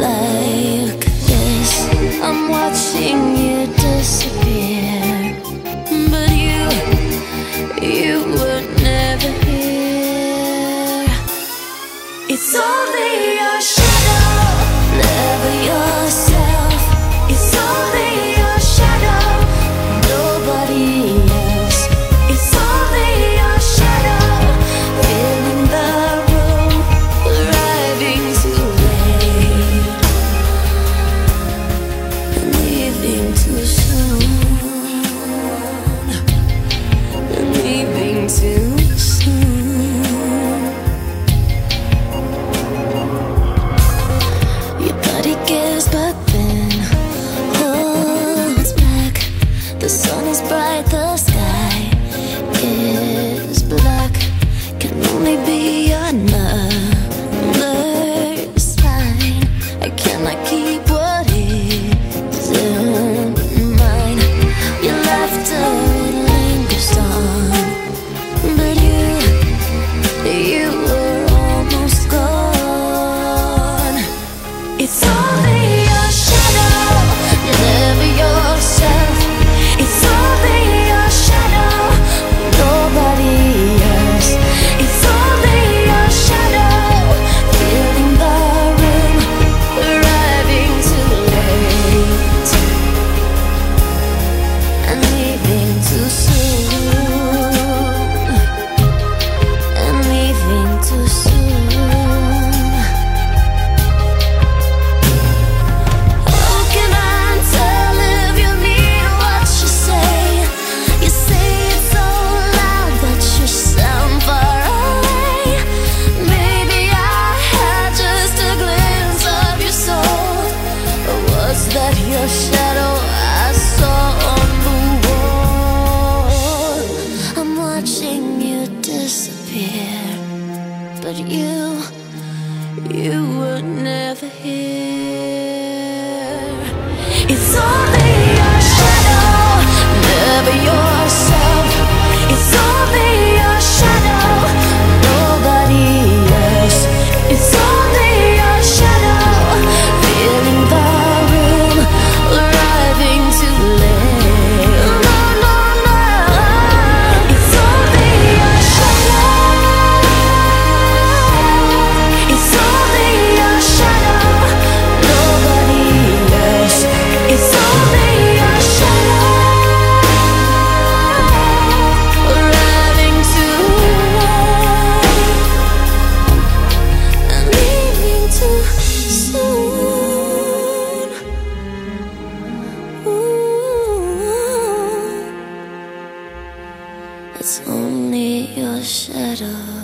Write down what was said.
life were never here. It's only it's only your shadow.